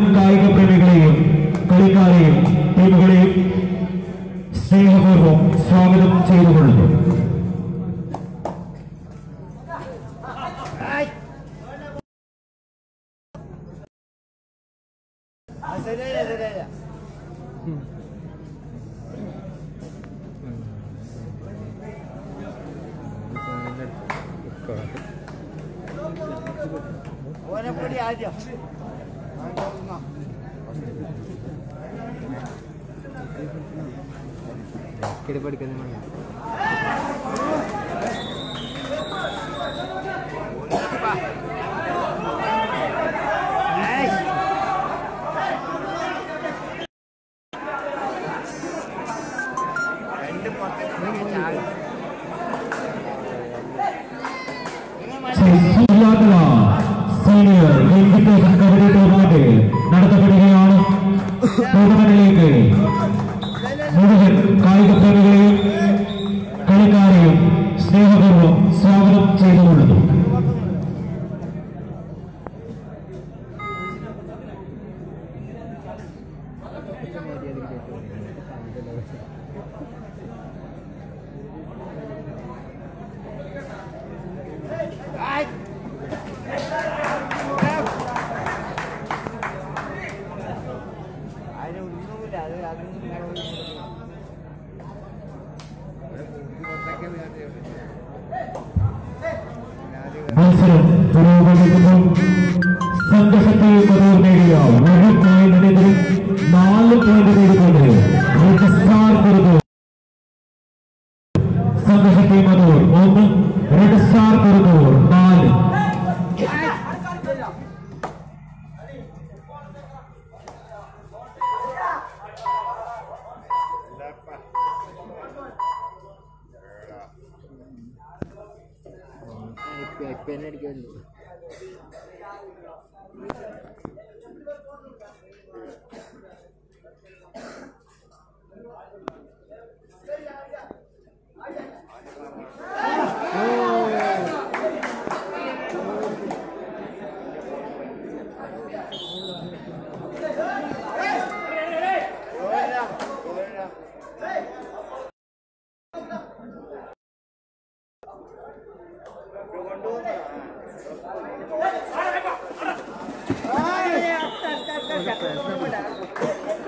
കായിക പ്രേമികളെയും കളിക്കാരെയും ടീമുകളെയും സ്നേഹപൂർവം സ്വാഗതം ചെയ്തുകൊള്ളുന്നു. Yeah. बैनर येलो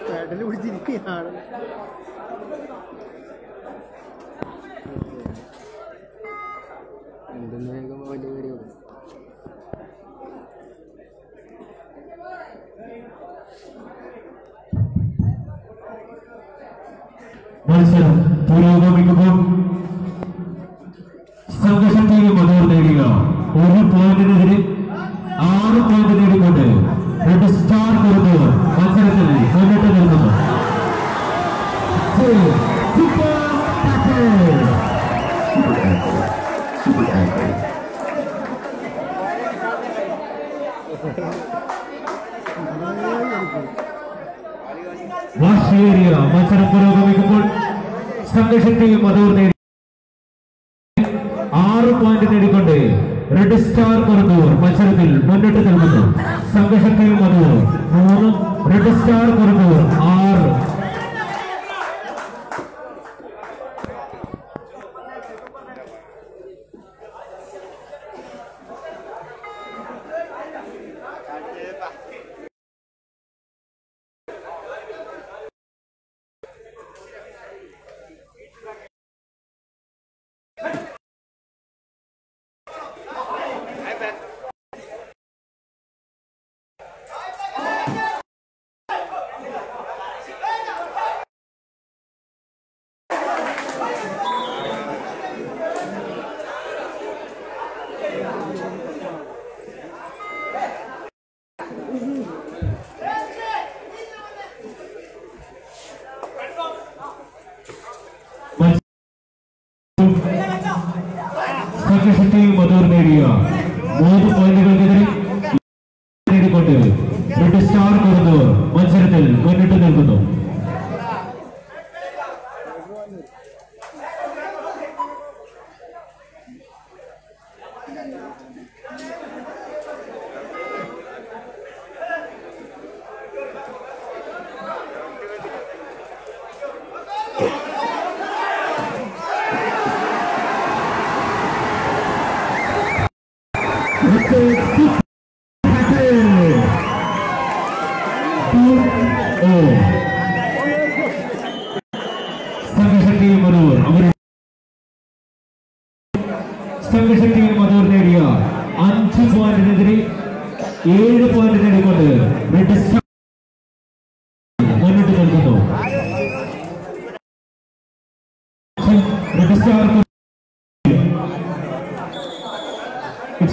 പെടൽ പിടിച്ചിരിക്കുകയാണ് വലിയ മത്സരം പുരോഗമിക്കുമ്പോൾ സംഘശക്തി മധൂർ നേടുക ഒരു പോയിന്റിനെതിരെ ആറ് പോയിന്റ് നേടിക്കൊണ്ട് റെഡ് സ്റ്റാർ കുറുകൂർ മത്സരത്തിൽ മുന്നിട്ട് നിൽക്കുന്നു സൂപ്പർ ടാക്കിൾ. വാശിയേറിയ മത്സരം പുരോഗമിക്കുമ്പോൾ സംഘശക്തി മധൂർ നേടി ആറ് പോയിന്റ് നേടിക്കൊണ്ട് റെഡ് സ്റ്റാർ കുറുക്കൂർ മത്സരത്തിൽ മുന്നിട്ട് നിൽക്കുന്നു സംഘശക്തി മതിയോ മൂന്ന് റെഡ് സ്റ്റാർ ആറ്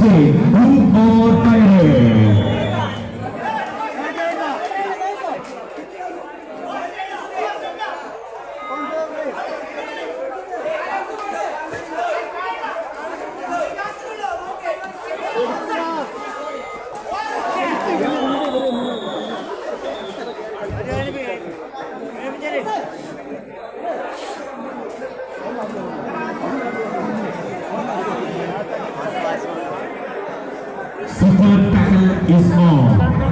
네. Super Taka is more.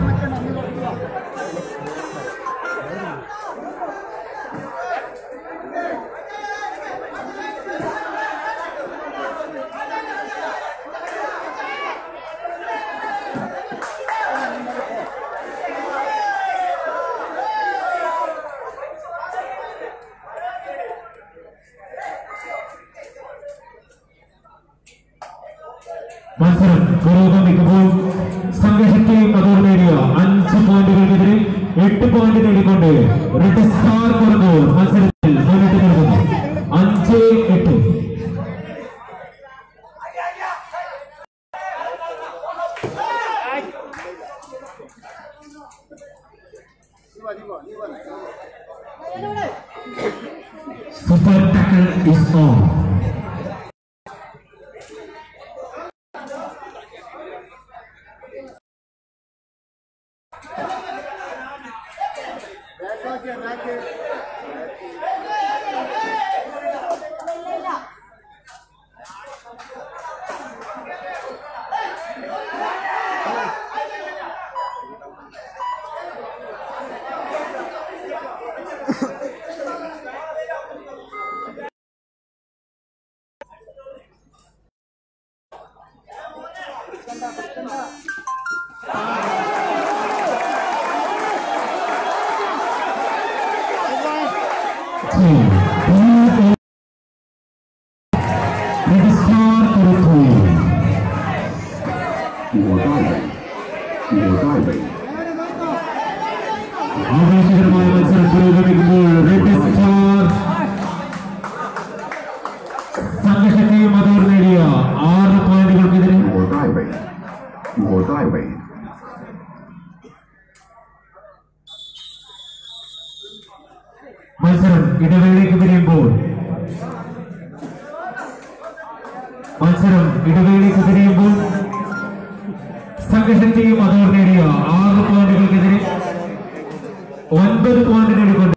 മത്സരം ഇടവേളയ്ക്ക് പിരിയുമ്പോൾ മത്സരം ഇടവേളയ്ക്ക് പിരിയുമ്പോൾ സംഘർഷത്തെയും അതോർ നേടിയ ആറ് പോയിന്റുകൾക്കെതിരെ ഒൻപത് പോയിന്റ് നേടിക്കൊണ്ട്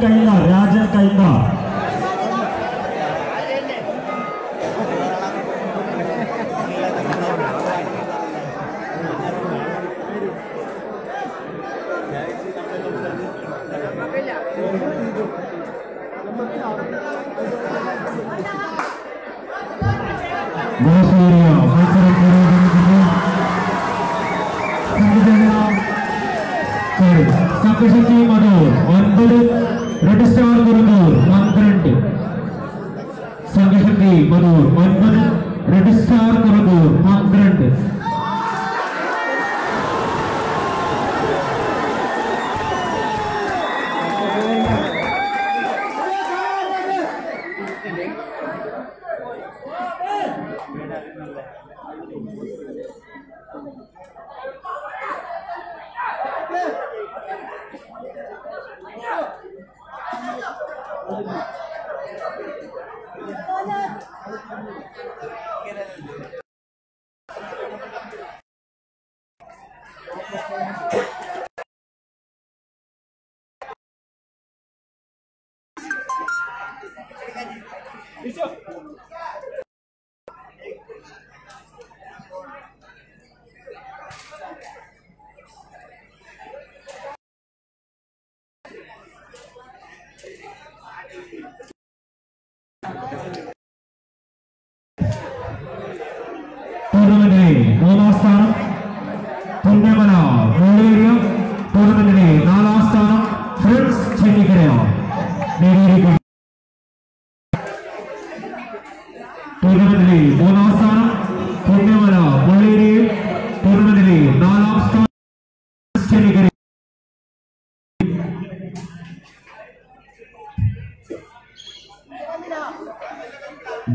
cây này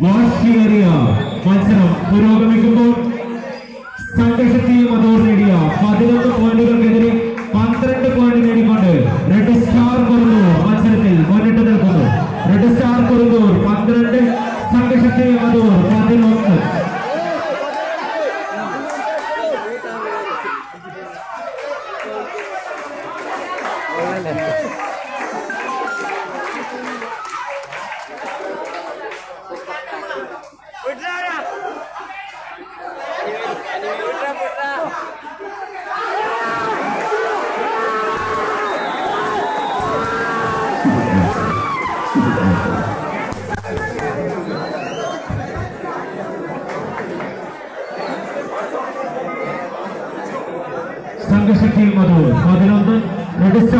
वार्षिक अरिया मानसरम पुरोगमिकों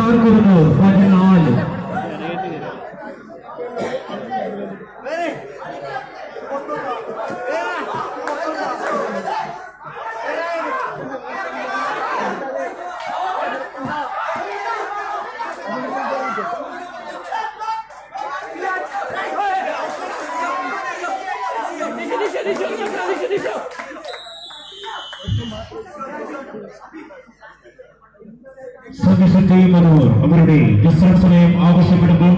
ನೋಡ್ಕೊಡ್ಬೋದು ಭಜನ ಹಾಲ್ Deixa, deixa, deixa. സതീശ് അവരുടെ വിശ്രമ സമയം ആവശ്യപ്പെടുമ്പോൾ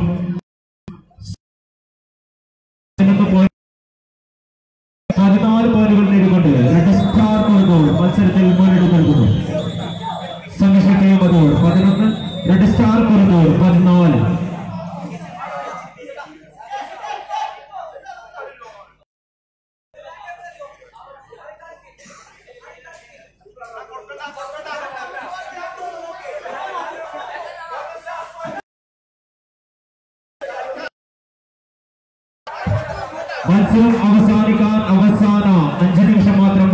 അവസാനിക്കാൻ അവസാന അഞ്ച് നിമിഷം മാത്രം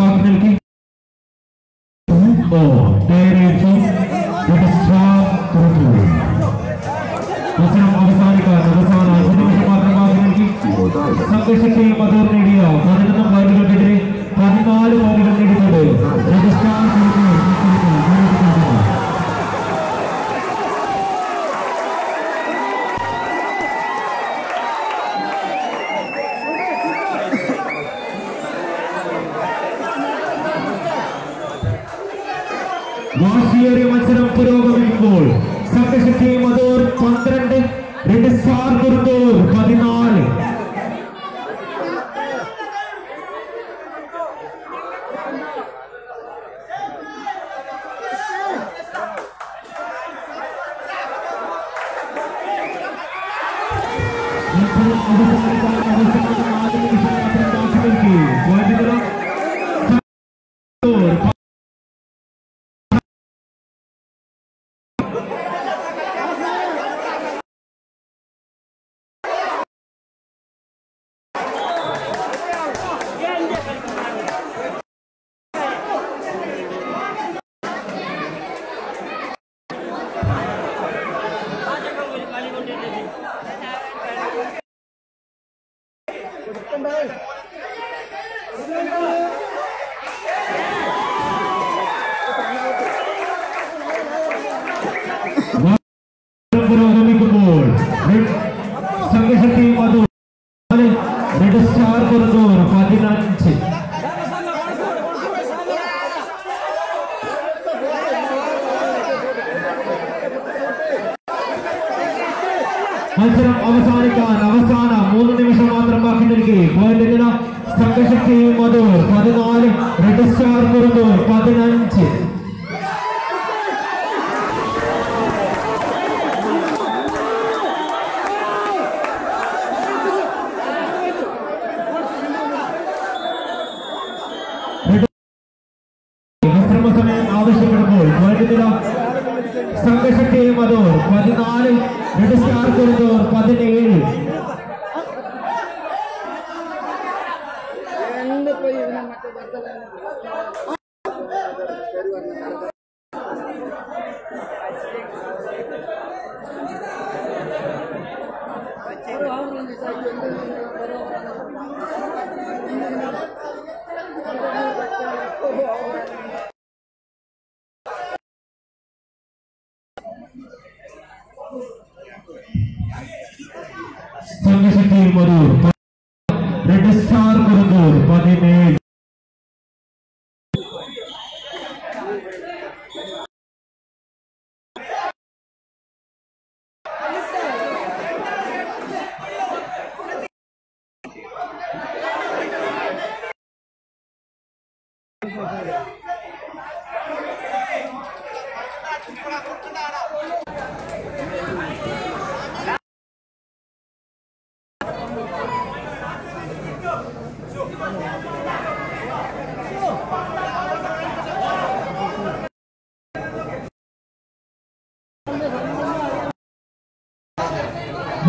पार कर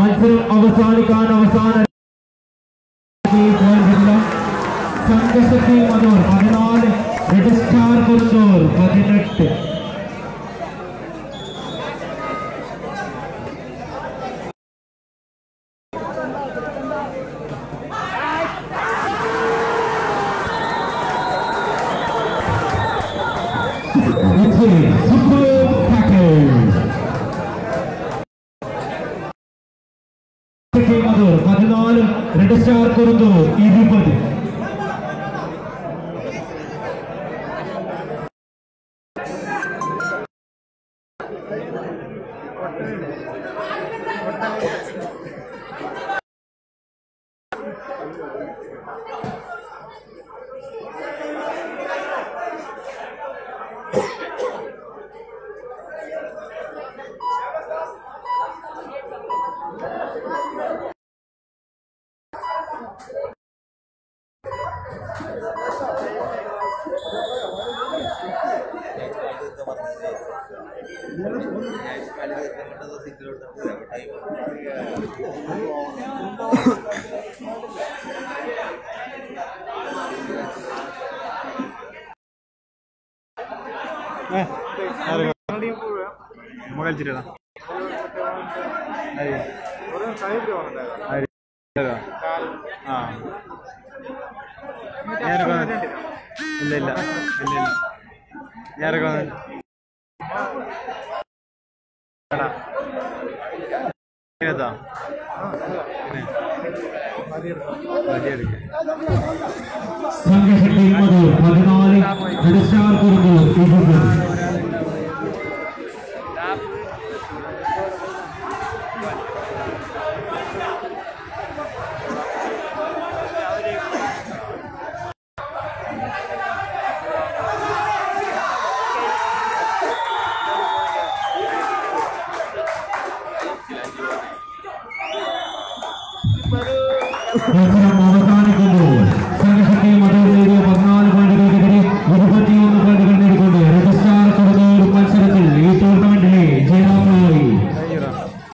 മത്സരം അവസാനിക്കാൻ അവ ಎರಡು ಸಾವಿರ ಕೊರದು ಈ ದೀಪದ ഞാനൊക്കെ ഇല്ല ഇല്ല. ഇല്ല ഇല്ല. ഞാനൊക്കെ സംഘശക്തി മധൂർ പതിനാല് റെഡ് സ്റ്റാർ ഇരുപത്